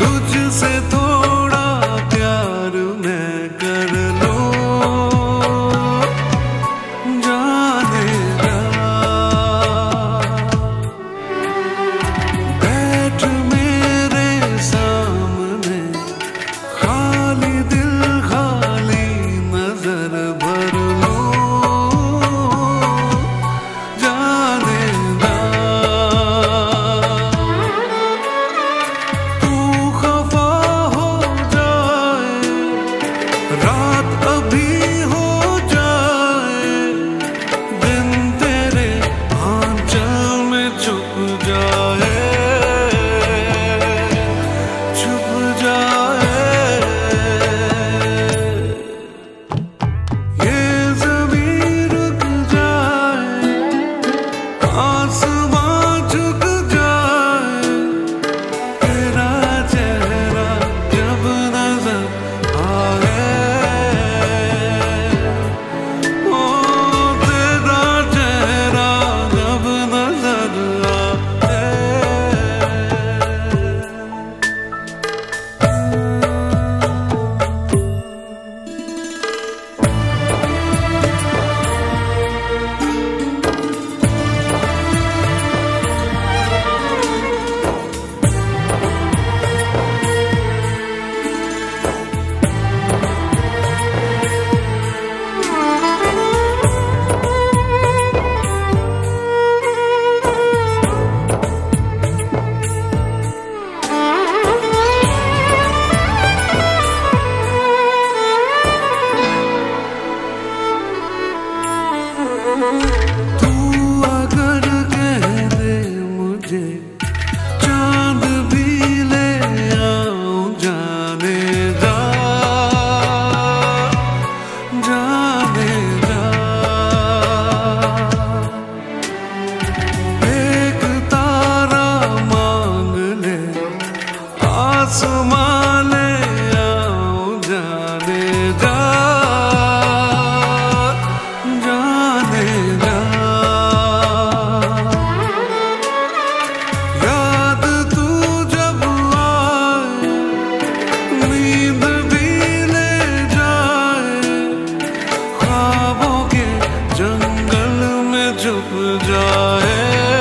तुझसे तो तू अगर मुझे चाँद भी ले जाने जाने जा तारा मांग ले आसमान जाए